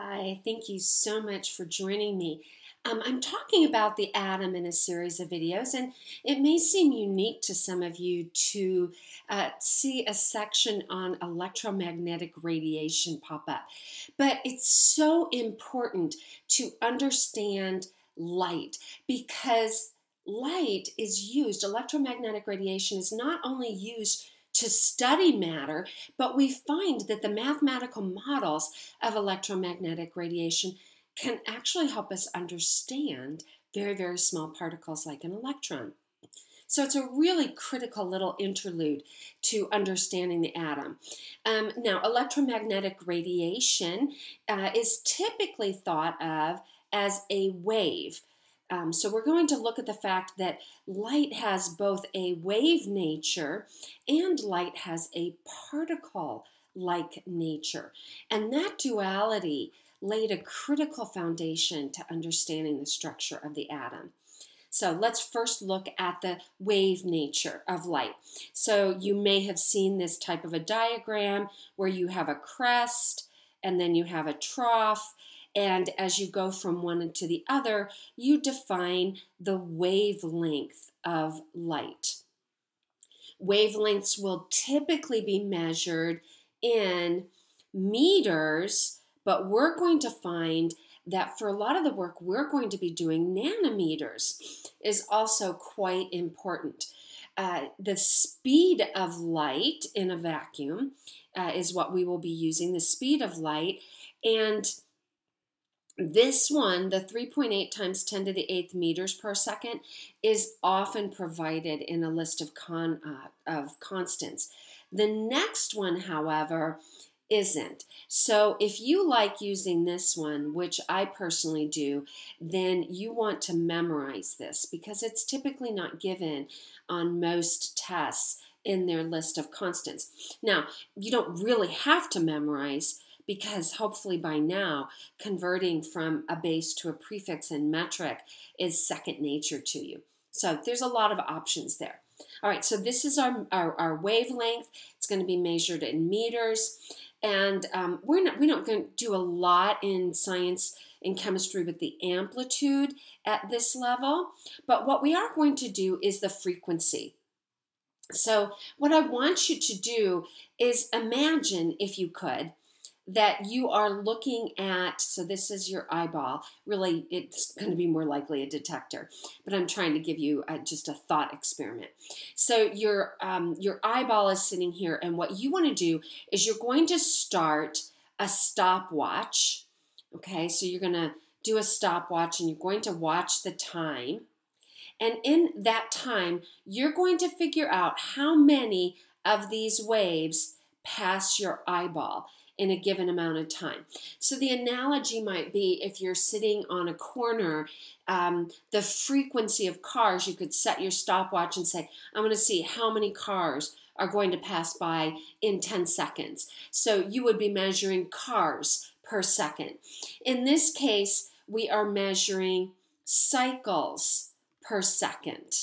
Hi, thank you so much for joining me. Um, I'm talking about the atom in a series of videos, and it may seem unique to some of you to uh, see a section on electromagnetic radiation pop up. But it's so important to understand light because light is used, electromagnetic radiation is not only used to study matter, but we find that the mathematical models of electromagnetic radiation can actually help us understand very, very small particles like an electron. So it's a really critical little interlude to understanding the atom. Um, now, electromagnetic radiation uh, is typically thought of as a wave. Um, so we're going to look at the fact that light has both a wave nature and light has a particle like nature. And that duality laid a critical foundation to understanding the structure of the atom. So let's first look at the wave nature of light. So you may have seen this type of a diagram where you have a crest and then you have a trough and as you go from one to the other, you define the wavelength of light. Wavelengths will typically be measured in meters, but we're going to find that for a lot of the work we're going to be doing, nanometers is also quite important. Uh, the speed of light in a vacuum uh, is what we will be using, the speed of light. And this one, the 3.8 times 10 to the 8th meters per second, is often provided in a list of, con, uh, of constants. The next one, however, isn't. So if you like using this one, which I personally do, then you want to memorize this because it's typically not given on most tests in their list of constants. Now, you don't really have to memorize because hopefully by now converting from a base to a prefix in metric is second nature to you. So there's a lot of options there. All right, so this is our, our, our wavelength. It's going to be measured in meters. And um, we're not, we're not going to do a lot in science and chemistry with the amplitude at this level. But what we are going to do is the frequency. So what I want you to do is imagine, if you could, that you are looking at so this is your eyeball. Really it's going to be more likely a detector but i'm trying to give you a, just a thought experiment. So your um, your eyeball is sitting here and what you want to do is you're going to start a stopwatch okay? So you're going to do a stopwatch and you're going to watch the time. And in that time you're going to figure out how many of these waves pass your eyeball in a given amount of time. So the analogy might be if you're sitting on a corner, um, the frequency of cars, you could set your stopwatch and say, I'm going to see how many cars are going to pass by in 10 seconds. So you would be measuring cars per second. In this case, we are measuring cycles per second.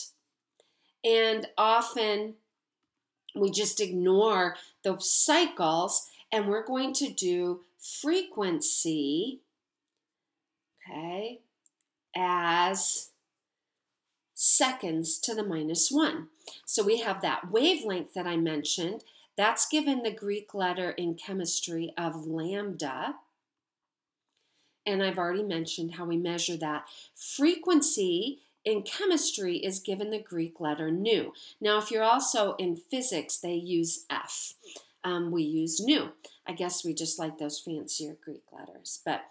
And often we just ignore the cycles and we're going to do frequency, okay, as seconds to the minus one. So we have that wavelength that I mentioned. That's given the Greek letter in chemistry of lambda. And I've already mentioned how we measure that. Frequency in chemistry is given the Greek letter nu. Now, if you're also in physics, they use F um, we use nu. I guess we just like those fancier Greek letters. But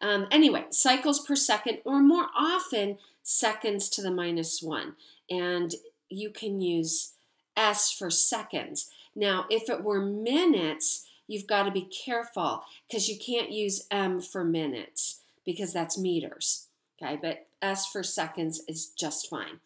um, anyway, cycles per second, or more often, seconds to the minus one. And you can use S for seconds. Now, if it were minutes, you've got to be careful because you can't use M for minutes because that's meters. Okay, but S for seconds is just fine.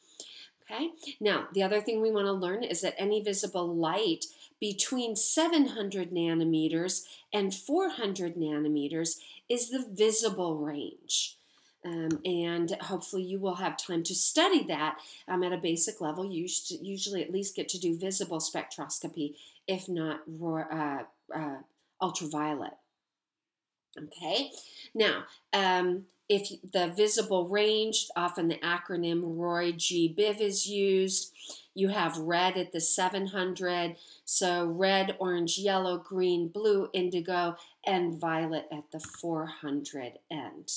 Okay, now the other thing we want to learn is that any visible light between 700 nanometers and 400 nanometers is the visible range. Um, and hopefully you will have time to study that um, at a basic level. You usually at least get to do visible spectroscopy, if not uh, uh, ultraviolet. Okay, now, um, if the visible range, often the acronym Roy G. Biv is used. You have red at the 700, so red, orange, yellow, green, blue, indigo, and violet at the 400 end.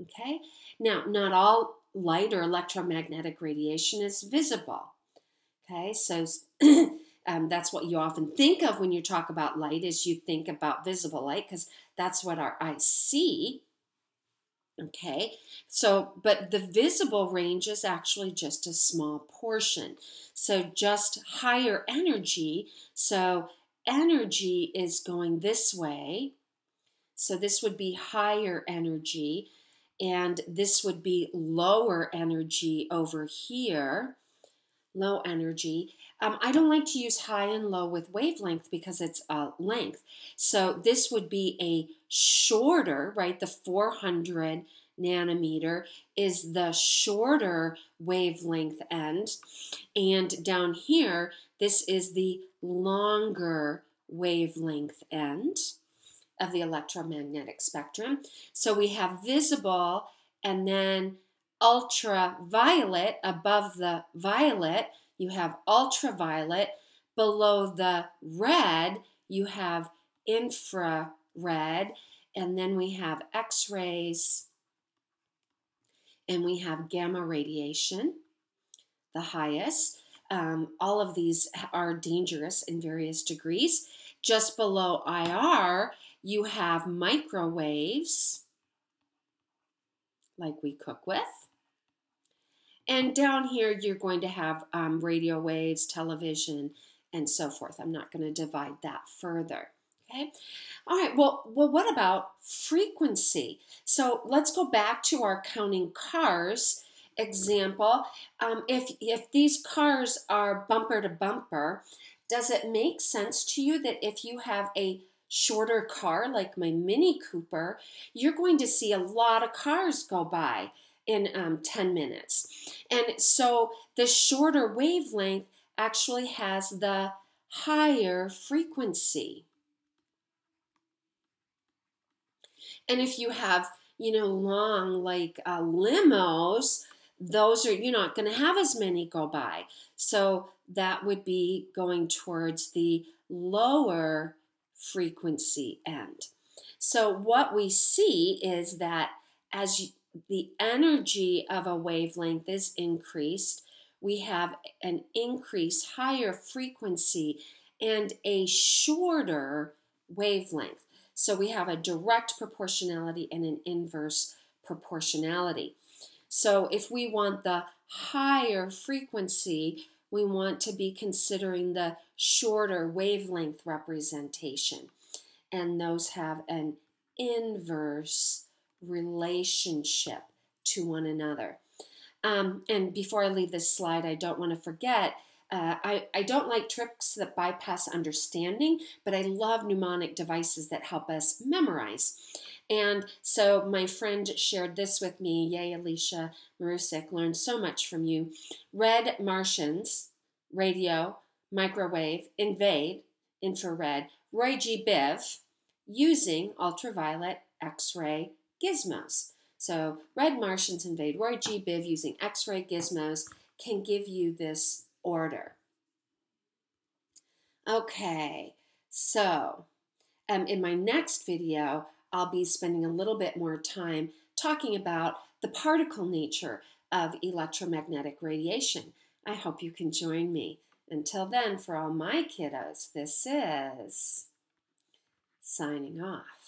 Okay, now not all light or electromagnetic radiation is visible. Okay, so um, that's what you often think of when you talk about light is you think about visible light because that's what our eyes see. Okay, so, but the visible range is actually just a small portion. So, just higher energy. So, energy is going this way. So, this would be higher energy, and this would be lower energy over here. Low energy. Um, I don't like to use high and low with wavelength because it's a length. So this would be a shorter, right? The 400 nanometer is the shorter wavelength end. And down here, this is the longer wavelength end of the electromagnetic spectrum. So we have visible and then ultraviolet above the violet you have ultraviolet. Below the red, you have infrared. And then we have X rays and we have gamma radiation, the highest. Um, all of these are dangerous in various degrees. Just below IR, you have microwaves, like we cook with. And down here, you're going to have um, radio waves, television, and so forth. I'm not going to divide that further. Okay. All right. Well, well, what about frequency? So let's go back to our counting cars example. Um, if if these cars are bumper to bumper, does it make sense to you that if you have a shorter car like my Mini Cooper, you're going to see a lot of cars go by in um, 10 minutes. And so the shorter wavelength actually has the higher frequency. And if you have, you know, long like uh, limos, those are you're not going to have as many go by. So that would be going towards the lower frequency end. So what we see is that as you, the energy of a wavelength is increased, we have an increase, higher frequency, and a shorter wavelength. So we have a direct proportionality and an inverse proportionality. So if we want the higher frequency, we want to be considering the shorter wavelength representation. And those have an inverse relationship to one another. Um, and before I leave this slide, I don't want to forget uh, I, I don't like tricks that bypass understanding, but I love mnemonic devices that help us memorize. And so my friend shared this with me. Yay, Alicia Marusik, learned so much from you. Red Martians, radio, microwave, invade, infrared, Roy G. Biv, using ultraviolet, X-ray, gizmos. So red Martians invade Roy G. Biv using X-ray gizmos can give you this order. Okay, so um, in my next video, I'll be spending a little bit more time talking about the particle nature of electromagnetic radiation. I hope you can join me. Until then, for all my kiddos, this is signing off.